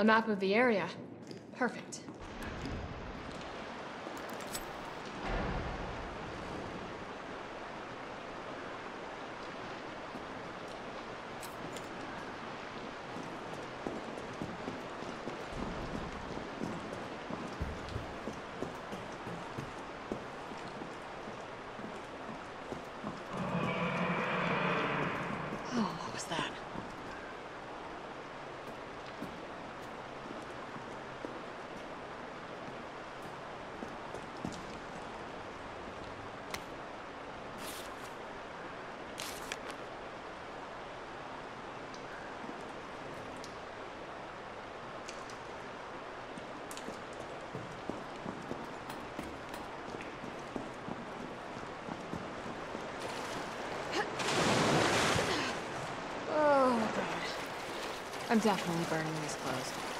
A map of the area. Perfect. Oh, what was that? Oh, God. I'm definitely burning these clothes.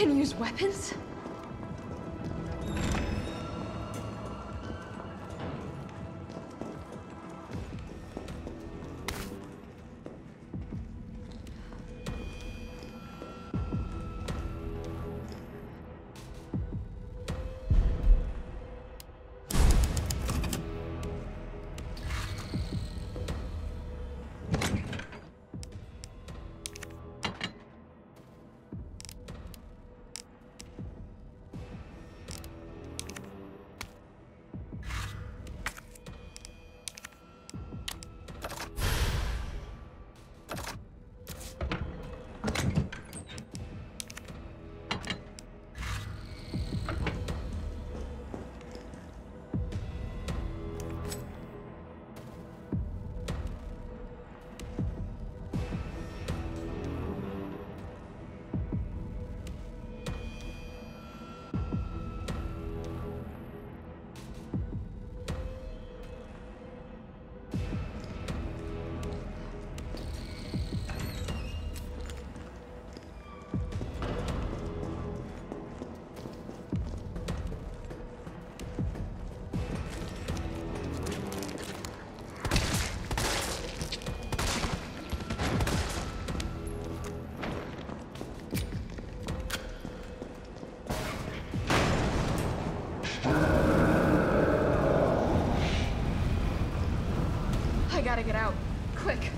Can use weapons? I gotta get out. Quick.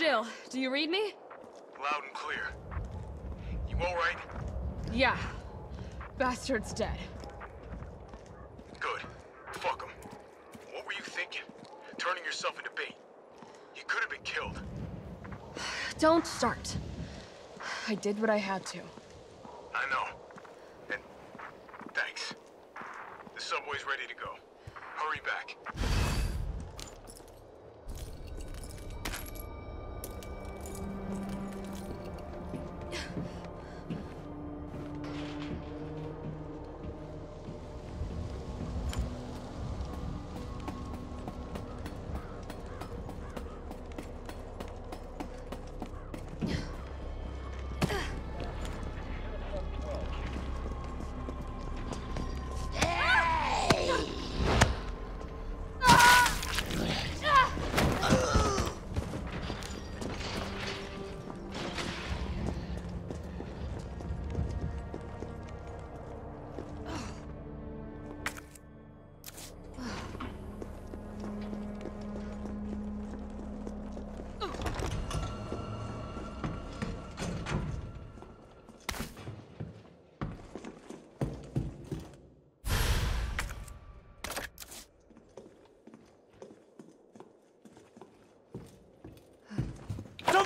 Jill. Do you read me? Loud and clear. You alright? Yeah. Bastard's dead. Good. Fuck him. What were you thinking? Turning yourself into bait. You could have been killed. Don't start. I did what I had to.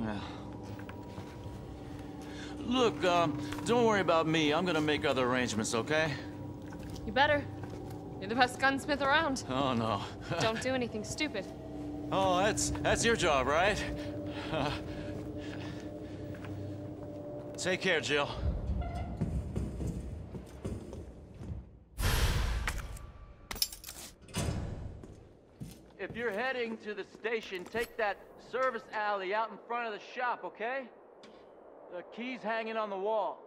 Yeah. Look, um, don't worry about me. I'm gonna make other arrangements, okay? You better. You're the best gunsmith around. Oh no. Don't do anything stupid. oh, that's that's your job, right? Take care, Jill. If you're heading to the station, take that service alley out in front of the shop, okay? The key's hanging on the wall.